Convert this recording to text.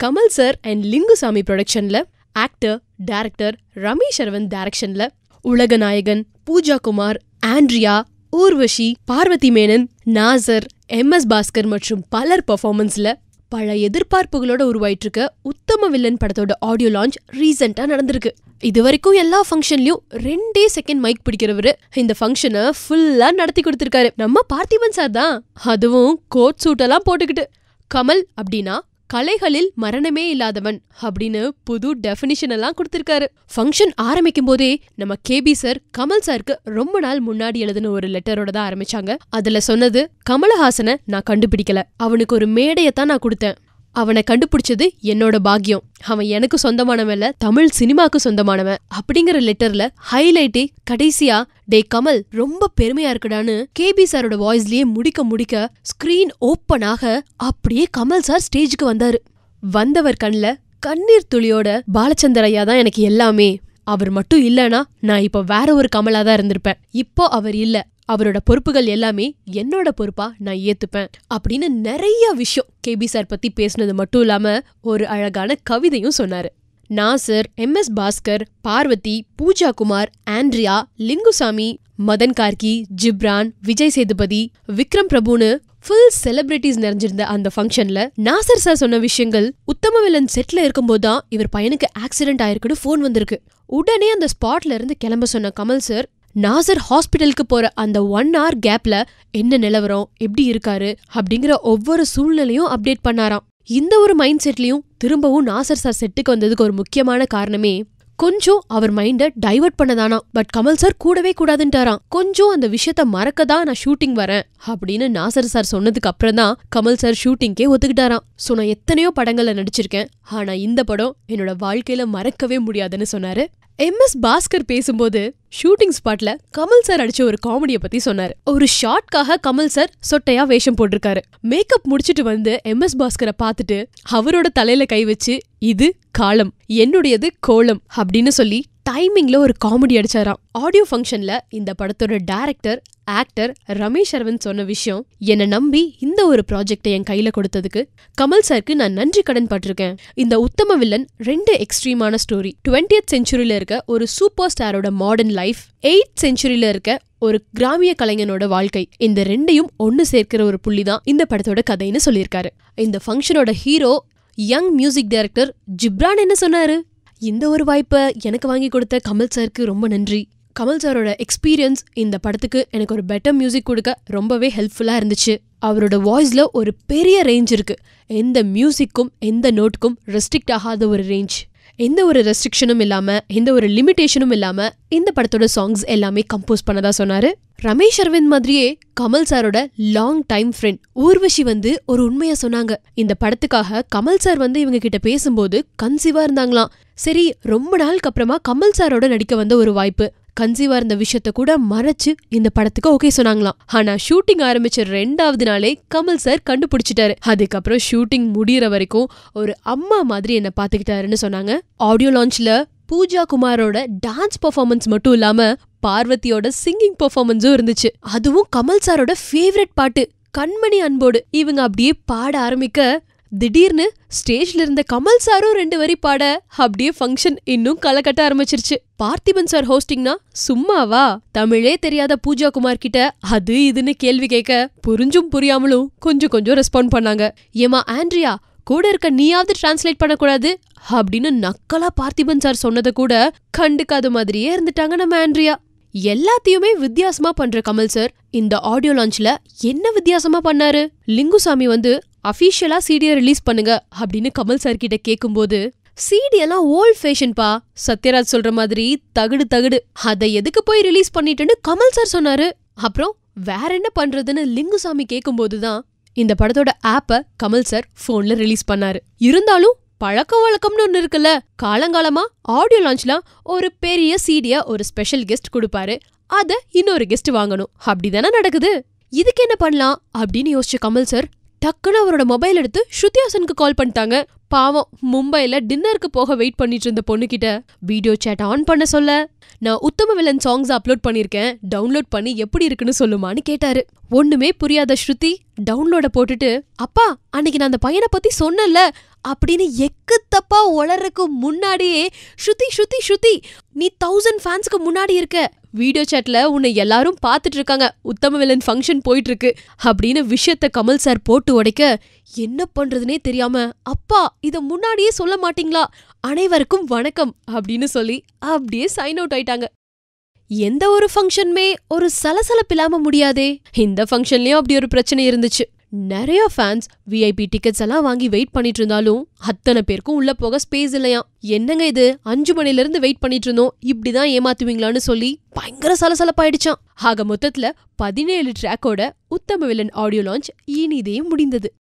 Kamal sir and Lingusamy ப்ரொடக்ஷன்ல actor director Ramesh Aravind டைரக்ஷன்ல Ulaganayagan Pooja Kumar Andrea Urvashi Parvathy Menon Nassar M S Bhaskar மற்றும் பலர் பர்ஃபார்மன்ஸ்ல பல எதிர்பார்ப்புகளோட உருவாயிட்டு இருக்க உத்தம வில்லன் படத்தோட ஆடியோ லான்ச் ரீசெண்டா நடந்திருக்கு. இது வரைக்கும் எல்லா ஃபங்க்ஷன்லயும் ரெண்டே செகண்ட் மைக் பிடிக்கிறவரு இந்த ஃபங்க்ஷனை ஃபுல்லா நடத்தி கொடுத்திருக்காரு. நம்ம பார்த்திபன் சார் தான். அதுவும் கோட் சூட் எல்லாம் போட்டுக்கிட்டு. கமல் அப்படின்னா கலைகளில் மரணமே இல்லாதவன் அப்படின்னு புது டெஃபினிஷன் எல்லாம் கொடுத்திருக்காரு. ஃபங்க்ஷன் ஆரம்பிக்கும் போதே நம்ம கேபி சார் கமல் சாருக்கு ரொம்ப நாள் முன்னாடி எழுதின ஒரு லெட்டரோட தான் ஆரம்பிச்சாங்க. அதுல சொன்னது கமலஹாசனை நான் கண்டுபிடிக்கல. அவனுக்கு ஒரு மேடையத்தான் நான் கொடுத்தேன். அவனை கண்டுபிடிச்சது என்னோட பாக்கியம். அவன் எனக்கு சொந்தமானவன் இல்ல தமிழ் சினிமாக்கு சொந்தமானவன். அப்படிங்கிற லெட்டர்ல ஹைலைட்டே கடைசியா டே கமல் ரொம்ப பெருமையா இருக்குடான்னு கேபி சாரோட வாய்ஸ்லயே முடிக்க முடிக்க ஸ்கிரீன் ஓப்பன் ஆக அப்படியே கமல் சார் ஸ்டேஜுக்கு வந்தாரு. வந்தவர் கண்ல கண்ணீர் துளியோட பாலச்சந்தர் ஐயா தான் எனக்கு எல்லாமே. அவர் மட்டும் இல்லனா நான் இப்போ வேற ஒரு கமலா தான் இருந்திருப்பேன். இப்போ அவர் இல்ல. அவரோட பொறுப்புகள் எல்லாமே என்னோட பொறுப்பா நான் ஏத்துப்பேன் அப்படின்னு நிறைய விஷயம் கேபி சார் பத்தி பேசுனது மட்டும் இல்லாம ஒரு அழகான கவிதையும் சொன்னாரு. Nassar M S Bhaskar Parvathy Pooja Kumar Andrea Lingusamy Madan Karky Ghibran Vijay Sethupathi Vikram பிரபுன்னு ஃபுல் செலிபிரிட்டிஸ் நிறைஞ்சிருந்த அந்த ஃபங்க்ஷன்ல நாசர் சார் சொன்ன விஷயங்கள் உத்தம வில்லன் செட்ல இருக்கும்போது தான் இவர் பையனுக்கு ஆக்சிடென்ட் ஆயிருக்குன்னு ஃபோன் வந்திருக்கு. உடனே அந்த ஸ்பாட்ல இருந்து கிளம்ப சொன்ன கமல் சார் நாசர் ஹாஸ்பிட்டலுக்கு போற அந்த ஒன் ஹவர் கேப்ல என்ன நிலவரம் எப்படி இருக்காரு அப்படிங்கிற ஒவ்வொரு சூழ்நிலையும் அப்டேட் பண்ணாராம். இந்த ஒரு மைண்ட் செட்லயும் திரும்பவும் நாசர் சார் செட்டுக்கு வந்ததுக்கு ஒரு முக்கியமான காரணமே கொஞ்சம் அவர் மைண்ட டைவர்ட் பண்ணதானா பட் கமல் சார் கூடவே கூடாதுன்ட்டாராம். கொஞ்சம் அந்த விஷயத்த மறக்க தான் நான் ஷூட்டிங் வரேன் அப்படின்னு நாசர் சார் சொன்னதுக்கு அப்புறம் தான் கமல் சார் ஷூட்டிங்கே ஒத்துக்கிட்டாராம். சோ நான் எத்தனையோ படங்கள்ல நடிச்சிருக்கேன். ஆனா இந்த படம் என்னோட வாழ்க்கையில மறக்கவே முடியாதுன்னு சொன்னாரு. எம் எஸ் பாஸ்கர் பேசும்போது ஷூட்டிங் ஸ்பாட்ல கமல் சார் அடிச்ச ஒரு காமெடிய பத்தி சொன்னாரு. ஒரு ஷார்ட்காக கமல் சார் சொட்டையா வேஷம் போட்டிருக்காரு. மேக்கப் முடிச்சிட்டு வந்து எம் எஸ் பாஸ்கரை பார்த்துட்டு அவரோட தலையில கை வச்சு இது காலம் என்னுடையது கோலம் அப்படின்னு சொல்லி டைமிங்ல ஒரு காமெடி அடிச்சாராம். ஆடியோ ஃபங்க்ஷன்ல இந்த படத்தோட டேரக்டர் ஆக்டர் ரமேஷ் அரவிந்த் சொன்ன விஷயம் என்னை நம்பி இந்த ஒரு ப்ராஜெக்டை என் கையில கொடுத்ததுக்கு கமல் சாருக்கு நான் நன்றி கடன் பட்டிருக்கேன். இந்த உத்தம வில்லன் ரெண்டு எக்ஸ்ட்ரீமான ஸ்டோரி டுவெண்டியத் செஞ்சுரியில இருக்க ஒரு சூப்பர் ஸ்டாரோட மாடர்ன் லைஃப் எயிட் செஞ்சுரியில இருக்க ஒரு கிராமிய கலைஞனோட வாழ்க்கை. இந்த ரெண்டையும் ஒன்னு சேர்க்கிற ஒரு புள்ளி தான் இந்த படத்தோட கதைன்னு சொல்லியிருக்காரு. இந்த ஃபங்க்ஷனோட hero young music director Ghibran என்ன சொன்னாரு? இந்த ஒரு வாய்ப்பை எனக்கு வாங்கி கொடுத்த கமல் சாருக்கு ரொம்ப நன்றி. கமல் சாரோட எக்ஸ்பீரியன்ஸ் இந்த படத்துக்கு எனக்கு ஒரு பெட்டர் மியூசிக் கொடுக்க ரொம்பவே ஹெல்ப்ஃபுல்லா இருந்துச்சு. அவரோட வாய்ஸ்ல ஒரு பெரிய ரேஞ்ச் இருக்கு. எந்த மியூசிக்கும் எந்த நோட்டுக்கும் ரெஸ்ட்ரிக்ட் ஆகாத ஒரு ரேஞ்ச் எந்த ஒரு ரெஸ்ட்ரிக்ஷனும் இல்லாம எந்த ஒரு லிமிட்டேஷனும் இல்லாம இந்த படத்தோட சாங்ஸ் எல்லாமே கம்போஸ் பண்ணதா சொன்னாரு. ரமேஷ் அரவிந்த் மாதிரியே கமல் சாரோட லாங் டைம் ஃப்ரெண்ட் ஊர்வஷி வந்து ஒரு உண்மையா சொன்னாங்க. இந்த படத்துக்காக கமல் சார் வந்து இவங்க கிட்ட பேசும்போது கன்சீவா இருந்தாங்களாம். சரி ரொம்ப நாளுக்கு அப்புறமா கமல் சாரோட நடிக்க வந்த ஒரு வாய்ப்பு. கன்சீவா இருந்த விஷயத்த கூட மறைச்சு இந்த படத்துக்கு ஓகே சொன்னாங்களாம். ஆனா ஷூட்டிங் ஆரம்பிச்ச ரெண்டாவது நாளே கமல் சார் கண்டுபிடிச்சிட்டாரு. அதுக்கப்புறம் ஷூட்டிங் முடியற வரைக்கும் ஒரு அம்மா மாதிரி என்ன பாத்துக்கிட்டாருன்னு சொன்னாங்க. ஆடியோ லான்ச்ல பூஜா குமாரோட டான்ஸ் பெர்ஃபார்மன்ஸ் மட்டும் இல்லாம பார்வதியோட சிங்கிங் பெர்ஃபார்மன்ஸும் இருந்துச்சு. அதுவும் கமல் சாரோட ஃபேவரட் பாட்டு கண்மணி அன்போடு. இவங்க அப்படியே பாட ஆரம்பிக்க திடீர்னு ஸ்டேஜ்ல இருந்த கமல் சாரும் ரெண்டு வரி பாட அப்படியே ஃபங்க்ஷன் இன்னும் களை கட்ட ஆரம்பிச்சிருச்சு. பார்த்திபன் சார் ஹோஸ்டிங்னா சும்மாவா? தமிழே தெரியாத பூஜா குமார் கிட்ட அது இதுன்னு கேள்வி கேட்க புரிஞ்சும் புரியாமலும் கொஞ்சம் கொஞ்சம் ரெஸ்பாண்ட் பண்ணாங்க. ஏமா ஆண்ட்ரியா கூட இருக்க நீயாவது டிரான்ஸ்லேட் பண்ணக்கூடாது? அப்படின்னு நக்கலா பார்த்திபன் சார் சொன்னதை கூட கண்டுக்காத மாதிரியே இருந்துட்டாங்க நம்ம ஆண்ட்ரியா. எல்லாத்தையுமே வித்தியாசமா பண்ற கமல் சார் இந்த ஆடியோ லான்ச்ல என்ன வித்தியாசமா பண்ணாரு? லிங்குசாமி வந்து அஃபீஷியலா சீடியை ரிலீஸ் பண்ணுங்க அப்படின்னு கமல் சார் கிட்ட கேக்கும்போது சிடி எல்லாம் ஓல்ட் ஃபேஷன்பா சத்யராஜ் சொல்ற மாதிரி தகுடு தகுடு. அதை எதுக்கு போய் ரிலீஸ் பண்ணிட்டுன்னு கமல் சார் சொன்னாரு. அப்புறம் வேற என்ன பண்றதுன்னு லிங்குசாமி கேக்கும்போதுதான் இந்த படத்தோட ஆப்ப கமல் சார் போன்ல ரிலீஸ் பண்ணாரு. இருந்தாலும் பழக்க வழக்கம்னு ஒன்னு இருக்குல்ல காலங்காலமா ஆடியோ லான்ச்ல ஒரு பெரிய சீடிய ஒரு ஸ்பெஷல் கெஸ்ட் கொடுப்பாரு. அத இன்னொரு கெஸ்ட் வாங்கணும். அப்படிதானே நடக்குது? இதுக்கு என்ன பண்ணலாம் அப்படின்னு யோசிச்ச கமல் சார் டக்குன்னு அவரோட மொபைல் எடுத்து ஸ்ருதி ஹாசனுக்கு கால் பண்ணிட்டாங்க. பாவம் மும்பைல டின்னருக்கு போக வெயிட் பண்ணிட்டு இருந்த பொண்ணுகிட்ட வீடியோ சேட் ஆன் பண்ண சொல்ல. நான் உத்தம வில்லன் சாங்ஸ் அப்லோட் பண்ணிருக்கேன். டவுன்லோட் பண்ணி எப்படி இருக்குன்னு சொல்லுமான்னு கேட்டாரு. ஒண்ணுமே புரியாத ஸ்ருதி டவுன்லோட போட்டுட்டு அப்பா அன்னைக்கு நான் அந்த பையனை பத்தி சொன்னேன்ல. அப்படின்னு எக்கு தப்பா உளறக்கு முன்னாடியே ஸ்ருதி ஸ்ருதி ஸ்ருதி நீ தௌசண்ட் ஃபேன்ஸ்க்கு முன்னாடி இருக்க. வீடியோ சேட்ல உன்னை எல்லாரும் பார்த்துட்டு இருக்காங்க. உத்தம வில்லன் ஃபங்க்ஷன் போயிட்டு இருக்கு அப்படின்னு விஷயத்த கமல் சார் போட்டு உடைக்க என்ன பண்றதுனே தெரியாம அப்பா இத முன்னாடியே சொல்ல மாட்டீங்களா? அனைவருக்கும் வணக்கம். அப்படின்னு சொல்லி அப்படியே சைன் அவுட் ஆயிட்டாங்க. எந்த ஒரு ஃபங்க்ஷனுமே ஒரு சலசலப்பில்லாம முடியாதே. இந்த ஃபங்க்ஷன்லயும் அப்படி ஒரு பிரச்சனை இருந்துச்சு. நிறைய ஃபேன்ஸ் விஐபி டிக்கெட்ஸ் எல்லாம் வாங்கி வெயிட் பண்ணிட்டு இருந்தாலும் அத்தனை பேருக்கும் உள்ள போக ஸ்பேஸ் இல்லையா? என்னங்க இது? அஞ்சு மணில இருந்து வெயிட் பண்ணிட்டு இருந்தோம். இப்படிதான் ஏமாத்துவீங்களான்னு சொல்லி பயங்கர சலசலப்பாயிடுச்சான் ஆக மொத்தத்துல பதினேழு ட்ராக்கோட உத்தம வில்லன் ஆடியோ லான்ச் இனிதே முடிந்தது.